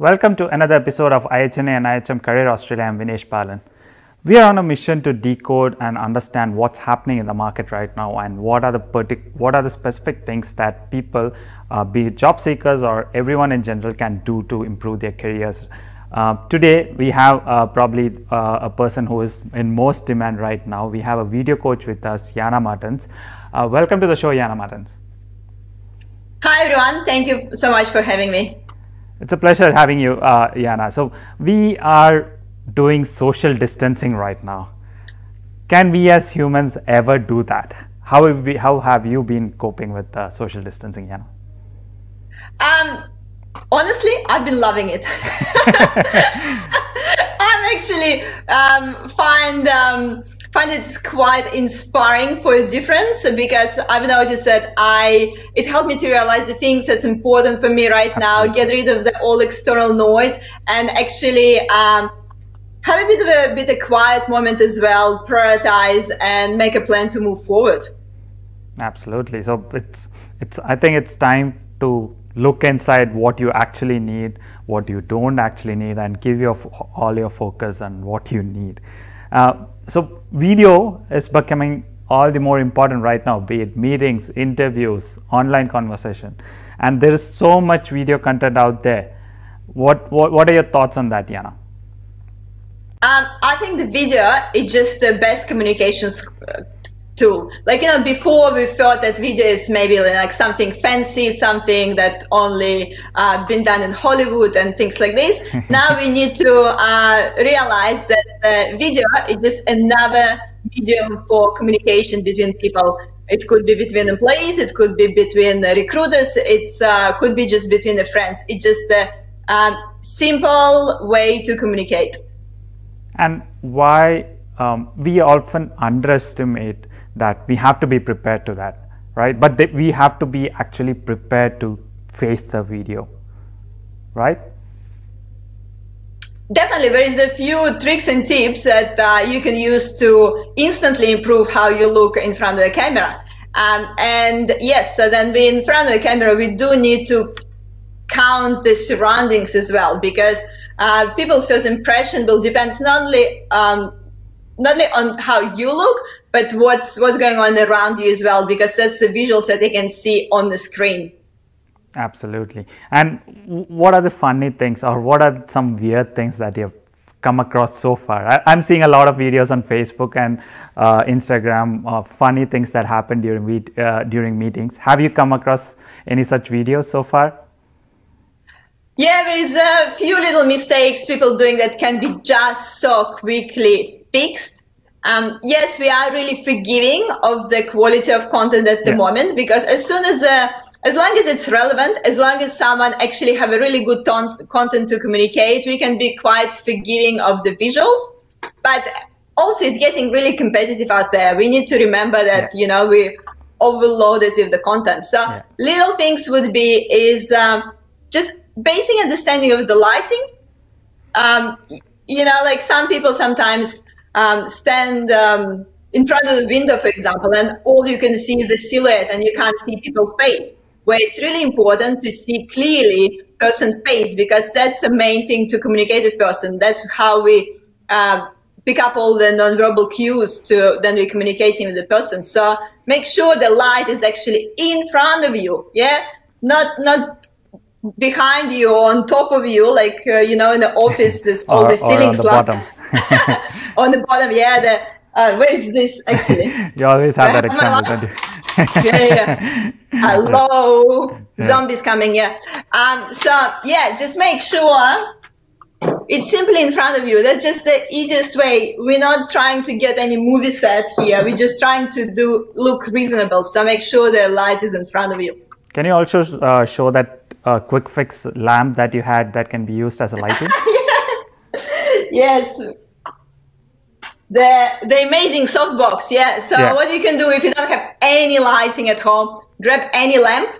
Welcome to another episode of IHNA and IHM Career Australia. I'm Vinesh Palan. We are on a mission to decode and understand what's happening in the market right now and what are the partic- what are the specific things that people, uh, be it job seekers or everyone in general, can do to improve their careers. Uh, today we have uh, probably uh, a person who is in most demand right now. We have a video coach with us, Yana Martens. Uh, welcome to the show, Yana Martens. Hi everyone, thank you so much for having me. It's a pleasure having you, uh, Yana. So we are doing social distancing right now. Can we as humans ever do that? How have, we, how have you been coping with uh, social distancing, Yana? Um, honestly, I've been loving it. I'm actually um, find um, find it quite inspiring for a difference because I've noticed that I it helped me to realize the things that's important for me right now, get rid of the all external noise, and actually um, have a bit of a bit of quiet moment as well, prioritize and make a plan to move forward. Absolutely. So it's it's I think it's time to look inside what you actually need, what you don't actually need, and give your all your focus on what you need. Uh, so video is becoming all the more important right now, be it meetings, interviews, online conversation, and there is so much video content out there. What what, what are your thoughts on that, Yana? Um, I think the video is just the best communications uh, tool. Like, you know, before we thought that video is maybe like something fancy, something that only uh, been done in Hollywood and things like this. now we need to uh, realize that uh, video is just another medium for communication between people. It could be between employees, it could be between recruiters, it uh, could be just between the friends. It's just a um, simple way to communicate. And why um, we often underestimate that we have to be prepared to that, right? But we have to be actually prepared to face the video, right? Definitely, there is a few tricks and tips that uh, you can use to instantly improve how you look in front of the camera. Um, and yes, so then in front of the camera, we do need to count the surroundings as well because uh, people's first impression will depend not only um, not only on how you look, but what's what's going on around you as well, because that's the visuals that they can see on the screen. Absolutely. And what are the funny things, or what are some weird things that you've come across so far? I, am seeing a lot of videos on Facebook and uh, Instagram of funny things that happen during meet, uh, during meetings. Have you come across any such videos so far? Yeah, there is a few little mistakes people doing that can be just so quickly fixed. Um, yes, we are really forgiving of the quality of content at the yeah. moment because as soon as uh, as long as it's relevant, as long as someone actually have a really good ton- content to communicate, we can be quite forgiving of the visuals. But also, it's getting really competitive out there. We need to remember that yeah. you know we overloaded with the content. So yeah. little things would be is um, just basic understanding of the lighting. Um, you know, like some people sometimes um, stand um, in front of the window, for example, and all you can see is the silhouette and you can't see people's face. Where it's really important to see clearly person's face because that's the main thing to communicate with person. That's how we uh, pick up all the nonverbal cues to then we're communicating with the person. So make sure the light is actually in front of you. Yeah, not not behind you on top of you like uh, you know in the office there's all or, the ceiling slats on the bottom yeah the uh, where is this actually you always have that example yeah yeah hello? Yeah. zombies coming yeah. Um so yeah just make sure it's simply in front of you. That's just the easiest way. We're not trying to get any movie set here. We're just trying to do look reasonable. So make sure the light is in front of you. Can you also uh, show that a quick fix lamp that you had that can be used as a lighting? yes. The the amazing softbox, yeah. So yeah. what you can do if you don't have any lighting at home, grab any lamp,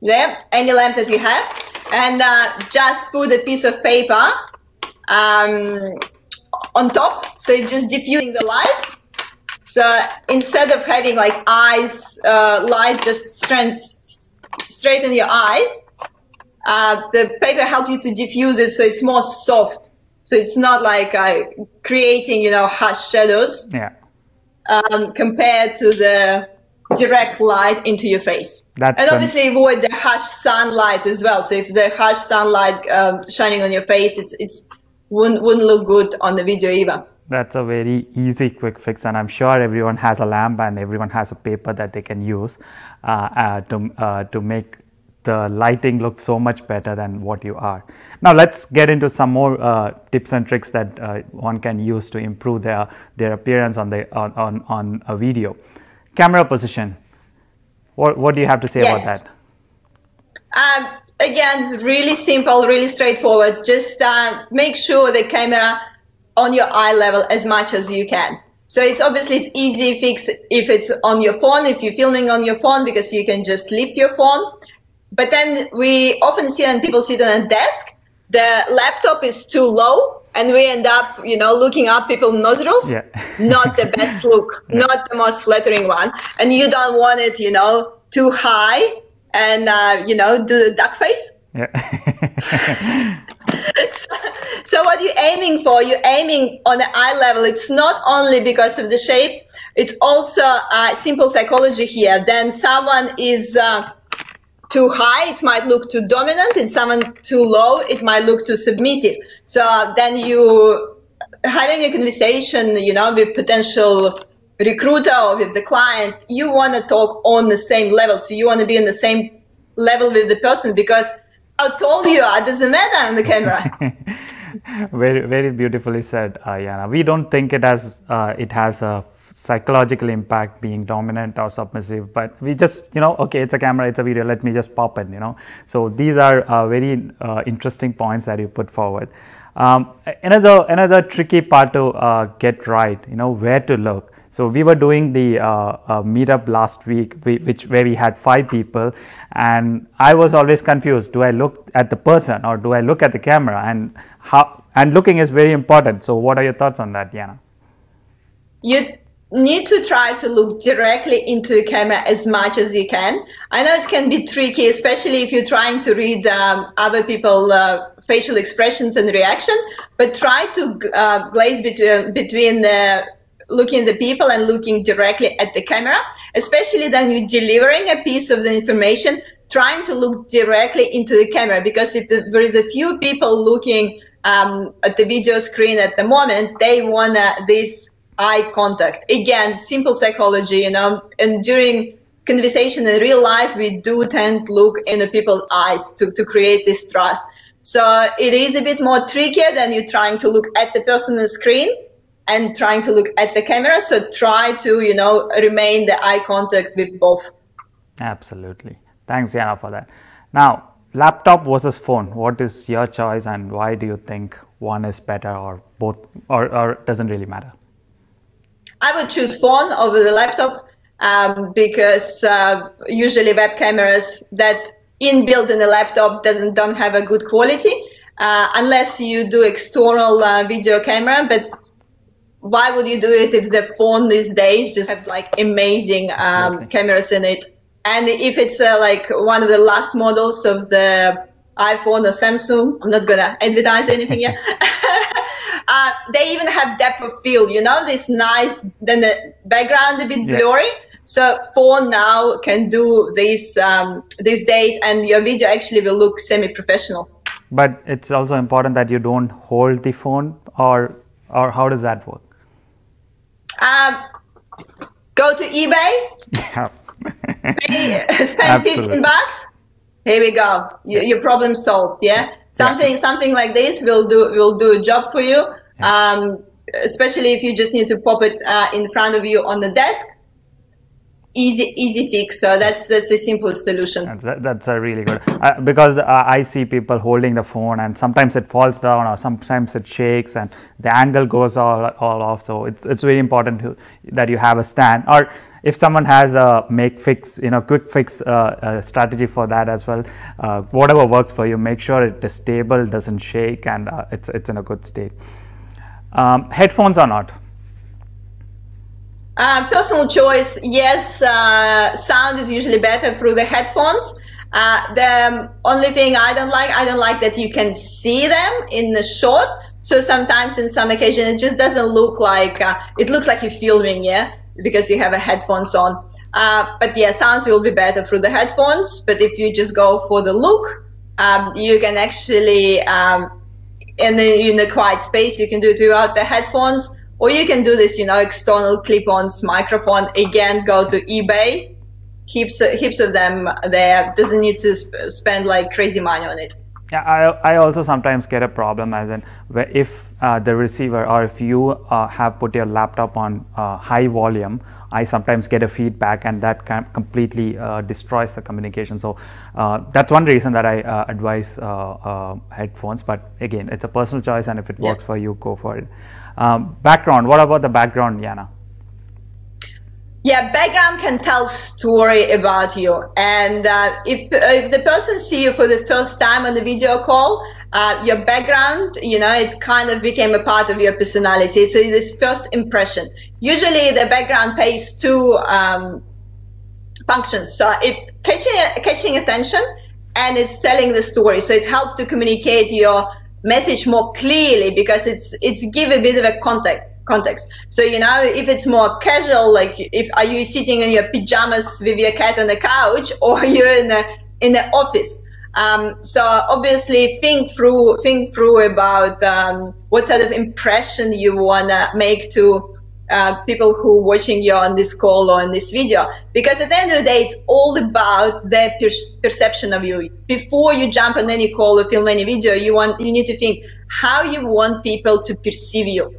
yeah, any lamp that you have, and uh, just put a piece of paper um, on top, so it's just diffusing the light. So instead of having like eyes uh, light just straight straight your eyes, uh, the paper helps you to diffuse it so it's more soft. So it's not like uh, creating, you know, harsh shadows. Yeah. Um, compared to the direct light into your face. That's and obviously avoid the harsh sunlight as well. So if the harsh sunlight um, shining on your face, it's it's wouldn't, wouldn't look good on the video either. That's a very easy quick fix and I'm sure everyone has a lamp and everyone has a paper that they can use uh, uh, to, uh, to make the lighting looks so much better than what you are. Now let's get into some more uh, tips and tricks that uh, one can use to improve their, their appearance on, the, on, on, on a video. Camera position. What, what do you have to say yes. about that? Um, again, really simple, really straightforward. Just uh, make sure the camera on your eye level as much as you can. So it's obviously it's easy fix if it's on your phone, if you're filming on your phone, because you can just lift your phone. But then we often see and people sit on a desk, the laptop is too low and we end up, you know, looking up people's nostrils. Yeah. not the best look, yeah. not the most flattering one. And you don't want it, you know, too high and, uh, you know, do the duck face. Yeah. so, so what you're aiming for, you're aiming on the eye level. It's not only because of the shape, it's also uh, simple psychology here. Then someone is uh, too high, it might look too dominant. In someone too low, it might look too submissive. So then you having a conversation, you know, with potential recruiter or with the client, you want to talk on the same level. So you want to be on the same level with the person because I told you are doesn't matter on the camera. very, very beautifully said, uh, Yana. We don't think it has uh, it has a psychological impact being dominant or submissive but we just you know okay it's a camera it's a video let me just pop in you know so these are uh, very uh, interesting points that you put forward um, another another tricky part to uh, get right you know where to look so we were doing the uh, uh, meetup last week, which where we had five people, and I was always confused. Do I look at the person or do I look at the camera? And how? And looking is very important. So what are your thoughts on that, Yana? You need to try to look directly into the camera as much as you can. I know it can be tricky, especially if you're trying to read um, other people's uh, facial expressions and reaction, but try to uh, glaze between, between the looking at the people and looking directly at the camera, especially then you're delivering a piece of the information, trying to look directly into the camera. Because if the, there is a few people looking um, at the video screen at the moment, they want this eye contact. Again, simple psychology, you know, and during conversation in real life, we do tend to look in the people's eyes to, to create this trust. So it is a bit more trickier than you trying to look at the person on the screen and trying to look at the camera. So try to, you know, remain the eye contact with both. Absolutely. Thanks, Yana, for that. Now, laptop versus phone. What is your choice and why do you think one is better or both or, or doesn't really matter? I would choose phone over the laptop um, because uh, usually web cameras that inbuilt in the laptop doesn't don't have a good quality uh, unless you do external uh, video camera. But why would you do it if the phone these days just have like amazing um, cameras in it? And if it's uh, like one of the last models of the iPhone or Samsung, I'm not gonna advertise anything yet. uh, they even have depth of field, you know, this nice, then the background a bit yeah. blurry. So phone now can do this um, these days, and your video actually will look semi-professional. But it's also important that you don't hold the phone, or or how does that work? Um, go to eBay. Yeah. pay, spend. 15 bucks. Here we go. Your, your problem solved. Yeah. Something, yeah. something like this will do, will do a job for you. Um, especially if you just need to pop it uh, in front of you on the desk. Easy easy fix. So that's that's the simplest solution. That, that's a really good. Uh, because uh, i see people holding the phone and sometimes it falls down or sometimes it shakes and the angle goes all, all off. So it's, it's very important to, that you have a stand. Or if someone has a make fix you know quick fix uh, uh strategy for that as well uh, whatever works for you make sure it is stable doesn't shake and uh, it's it's in a good state um, headphones or not uh, personal choice, yes, uh, sound is usually better through the headphones. Uh, the only thing I don't like, I don't like that you can see them in the shot. So sometimes in some occasions it just doesn't look like, uh, it looks like you're filming, yeah, because you have a headphones on. Uh, but yeah, sounds will be better through the headphones. But if you just go for the look, um, you can actually, um, in, a quiet space, you can do it without the headphones. Or you can do this, you know, external clip-ons microphone. Again, go to eBay heaps heaps of them there. Doesn't need to sp spend like crazy money on it. Yeah, I, I also sometimes get a problem as in if uh, the receiver or if you uh, have put your laptop on uh, high volume, I sometimes get a feedback and that can completely uh, destroys the communication. So uh, that's one reason that I uh, advise headphones. But again, it's a personal choice and if it works for you, go for it. Um, background, what about the background, Yana? Yeah, background can tell story about you. And uh, if, if the person see you for the first time on the video call, uh, your background, you know, it's kind of became a part of your personality. So this first impression. Usually the background pays two um, functions. So it catching, catching attention and it's telling the story. So it helps to communicate your message more clearly because it's, it's give a bit of a context context. So, you know, if it's more casual, like if are you sitting in your pajamas with your cat on the couch or you're in a, in the office? Um, so obviously think through, think through about, um, what sort of impression you want to make to, uh, people who watching you on this call or in this video. Because at the end of the day, it's all about their per perception of you. Before you jump on any call or film any video, you want, you need to think how you want people to perceive you.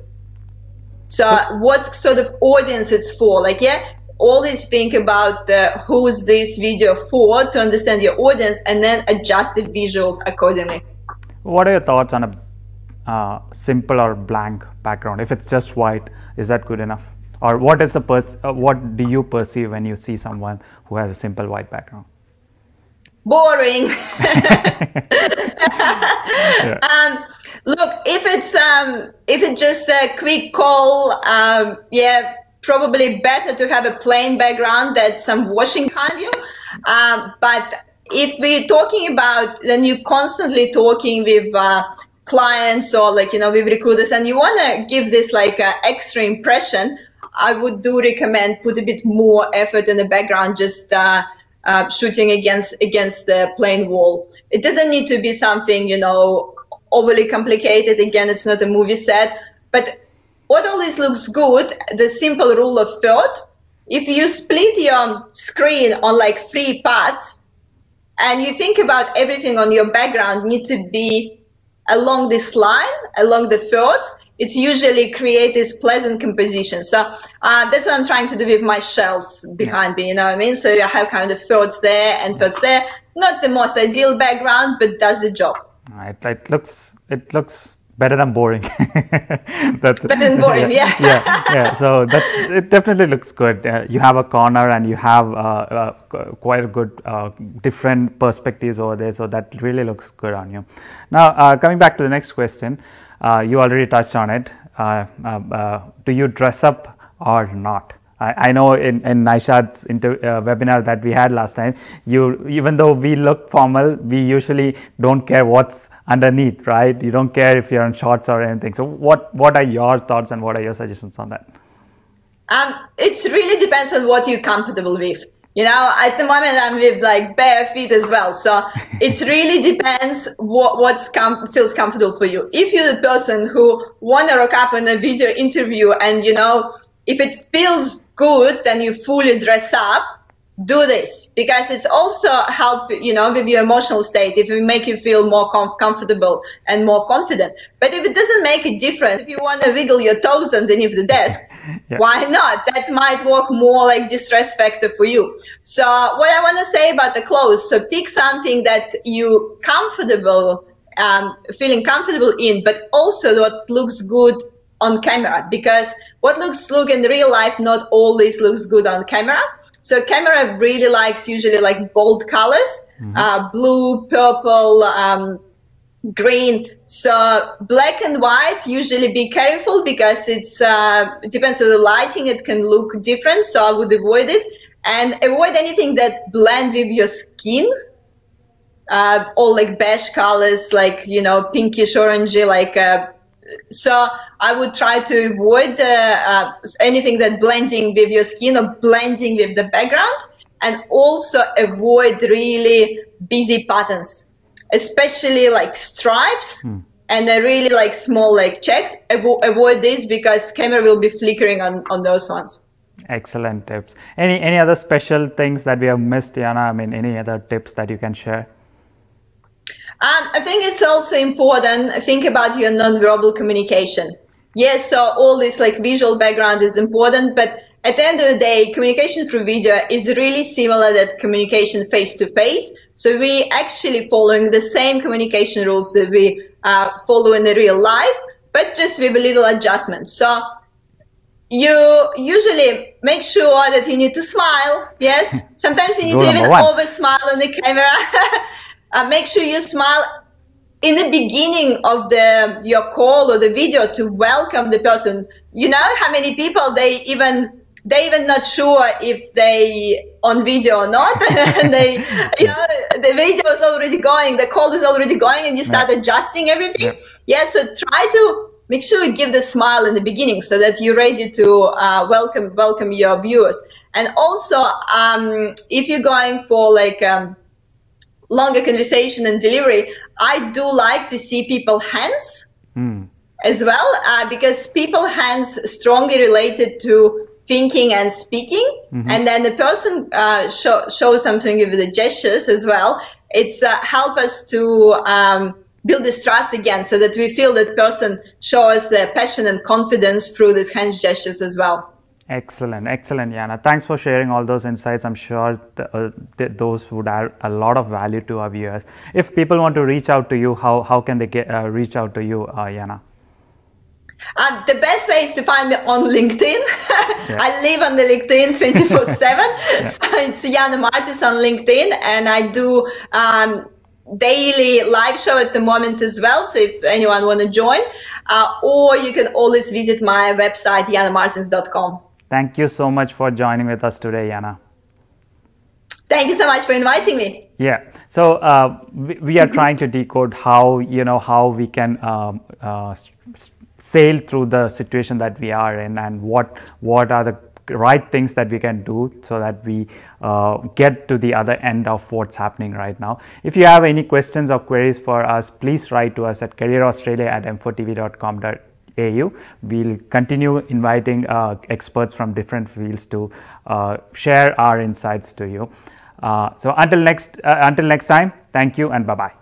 So what sort of audience it's for? Like, yeah, always think about uh, who's this video for to understand your audience and then adjust the visuals accordingly. What are your thoughts on a uh, simple or blank background? If it's just white, is that good enough? Or what is the pers- uh, what do you perceive when you see someone who has a simple white background? Boring. yeah. um, Look, if it's um, if it's just a quick call, um, yeah, probably better to have a plain background than some washing behind you. Um, but if we're talking about, then you're constantly talking with uh, clients or like you know with recruiters, and you want to give this like uh, extra impression. I would do recommend put a bit more effort in the background, just. Uh, uh, shooting against against the plain wall. It doesn't need to be something you know overly complicated. Again, it's not a movie set, but what always looks good, the simple rule of third, if you split your screen on like three parts and you think about everything on your background need to be along this line, along the thirds, it's usually create this pleasant composition. So uh, that's what I'm trying to do with my shelves behind me, you know what I mean? So I have kind of thirds there and thirds there. Not the most ideal background, but does the job. It, it looks it looks better than boring. that's better than boring, yeah. Yeah, yeah, yeah. So that's it. Definitely looks good. Uh, you have a corner and you have uh, uh, quite a good uh, different perspectives over there. So that really looks good on you. Now, uh, coming back to the next question, uh, you already touched on it. do you dress up or not? I, I know in, in Naishad's inter, uh, webinar that we had last time, you even though we look formal, we usually don't care what's underneath, right? You don't care if you're in shorts or anything. So what, what are your thoughts and what are your suggestions on that? Um, it really depends on what you're comfortable with. You know, at the moment I'm with like bare feet as well. So it really depends what what's com- feels comfortable for you. If you're the person who want to rock up in a video interview and you know if it feels good, then you fully dress up, do this because it's also help, you know, with your emotional state. If it make you feel more com- comfortable and more confident. But if it doesn't make a difference, if you want to wiggle your toes underneath the desk, yeah. why not? That might work more like distress factor for you. So what I want to say about the clothes, so pick something that you comfortable, um, feeling comfortable in, but also what looks good on camera because what looks look in real life not always looks good on camera so camera really likes usually like bold colors mm-hmm. uh, blue purple um, green so black and white usually be careful because it's uh, depends on the lighting it can look different so i would avoid it and avoid anything that blend with your skin uh, all like beige colors, like you know pinkish orangey, like. Uh, so I would try to avoid uh, anything that blending with your skin or blending with the background, and also avoid really busy patterns, especially like stripes. Hmm and I really like small like checks. Avo- avoid this because camera will be flickering on, on those ones. Excellent tips. Any any other special things that we have missed, Yana? I mean, any other tips that you can share? Um, I think it's also important. Think about your non-verbal communication. Yes, so all this like visual background is important, but at the end of the day, communication through video is really similar that communication face to face. So we actually following the same communication rules that we uh, follow in the real life, but just with a little adjustment. So you usually make sure that you need to smile. Yes. Sometimes you need to even over smile on the camera. uh, make sure you smile in the beginning of the your call or the video to welcome the person. You know how many people they even they even not sure if they on video or not and they you know the video is already going the call is already going and you start yeah. adjusting everything yeah. yeah. so try to make sure you give the smile in the beginning so that you're ready to uh, welcome welcome your viewers and also um, if you're going for like um, longer conversation and delivery i do like to see people hands mm. as well uh, because people hands strongly related to thinking and speaking mm-hmm. and then the person uh, show, shows something with the gestures as well it's uh, help us to um, build this trust again so that we feel that person shows the passion and confidence through these hands gestures as well excellent excellent yana thanks for sharing all those insights i'm sure the, uh, th- those would add a lot of value to our viewers if people want to reach out to you how, how can they get uh, reach out to you uh, yana um, the best way is to find me on LinkedIn. Yeah. I live on the LinkedIn 24 7. So it's Yana Martens on LinkedIn, and I do um, daily live show at the moment as well. So if anyone want to join, uh, or you can always visit my website, yanamartens.com. Thank you so much for joining with us today, Yana. Thank you so much for inviting me. Yeah. So uh, we, we, are trying to decode how you know how we can um, uh, sail through the situation that we are in and what what are the right things that we can do so that we uh, get to the other end of what's happening right now. If you have any questions or queries for us, please write to us at careeraustralia at m4tv.com.au. We'll continue inviting uh, experts from different fields to uh, share our insights to you. Uh, so until next, uh, until next time, thank you and bye-bye.